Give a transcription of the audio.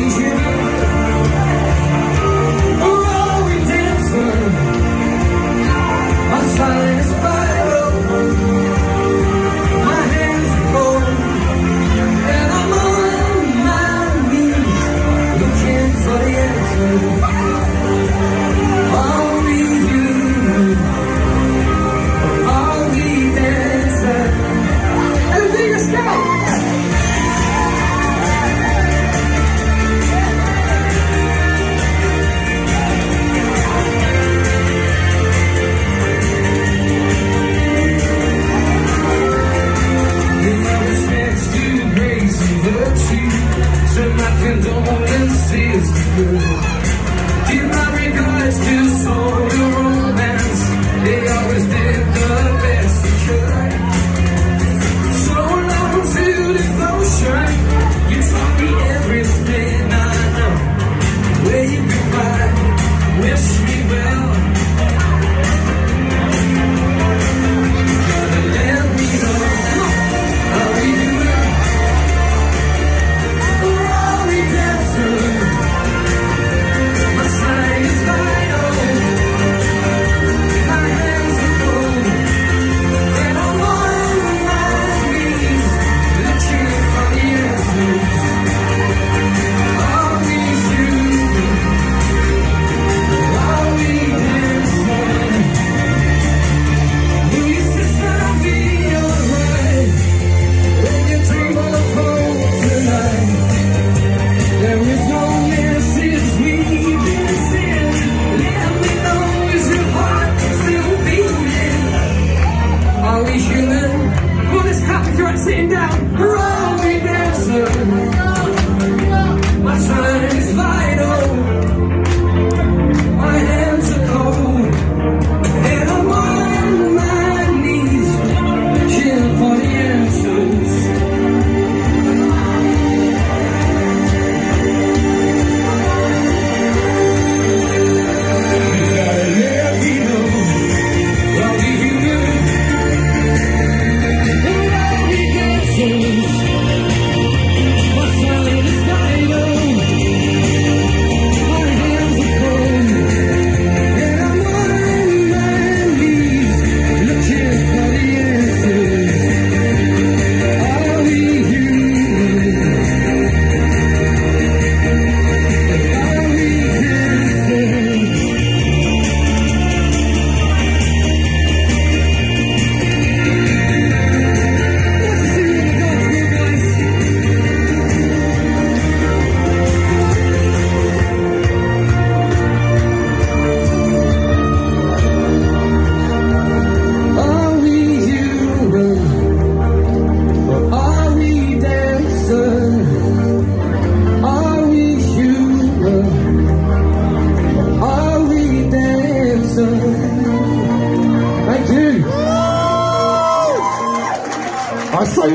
Hoje I say